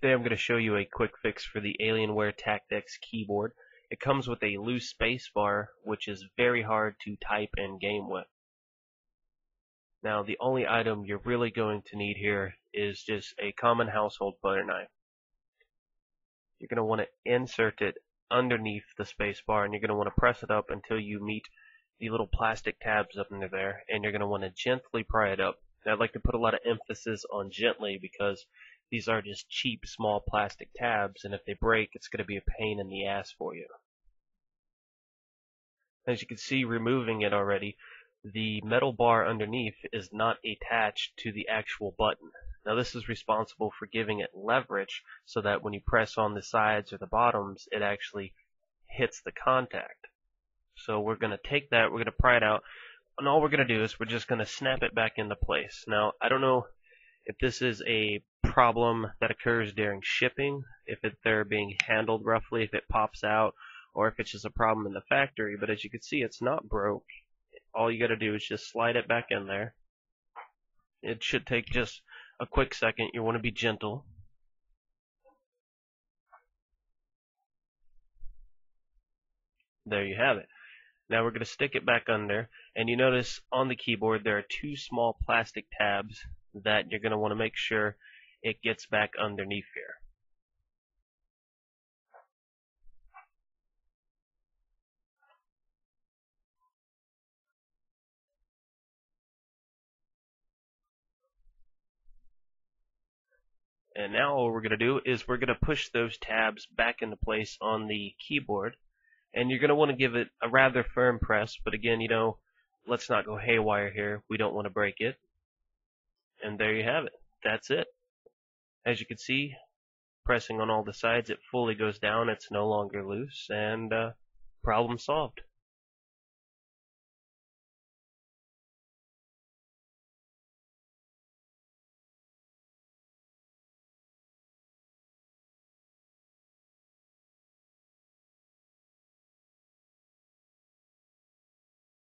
Today I'm going to show you a quick fix for the Alienware TactX keyboard. It comes with a loose spacebar which is very hard to type and game with. Now the only item you're really going to need here is just a common household butter knife. You're going to want to insert it underneath the spacebar and you're going to want to press it up until you meet the little plastic tabs up under there and you're going to want to gently pry it up. Now, I'd like to put a lot of emphasis on gently because these are just cheap small plastic tabs and if they break it's going to be a pain in the ass for you. As you can see removing it already, the metal bar underneath is not attached to the actual button. Now this is responsible for giving it leverage so that when you press on the sides or the bottoms it actually hits the contact. So we're going to take that, we're going to pry it out, and all we're going to do is we're just going to snap it back into place. Now I don't know if this is a problem that occurs during shipping, if it, they're being handled roughly, if it pops out, or if it's just a problem in the factory. But as you can see, it's not broke. All you got to do is just slide it back in there. It should take just a quick second. You want to be gentle. There you have it. Now we're going to stick it back under, and you notice on the keyboard there are two small plastic tabs that you're going to want to make sure it gets back underneath here. And now what we're going to do is we're going to push those tabs back into place on the keyboard. And you're going to want to give it a rather firm press, but again, you know, let's not go haywire here. We don't want to break it. And there you have it. That's it. As you can see, pressing on all the sides, it fully goes down. It's no longer loose, and uh, problem solved.